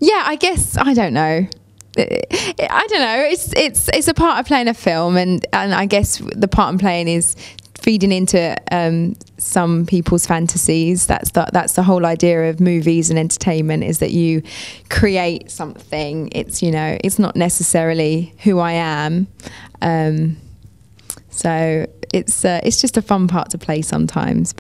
yeah, I guess I don't know. I don't know. It's it's it's a part of playing a film, and and I guess the part I'm playing is feeding into um, some people's fantasies. That's the that's the whole idea of movies and entertainment is that you create something. It's you know it's not necessarily who I am. Um, so it's uh, it's just a fun part to play sometimes.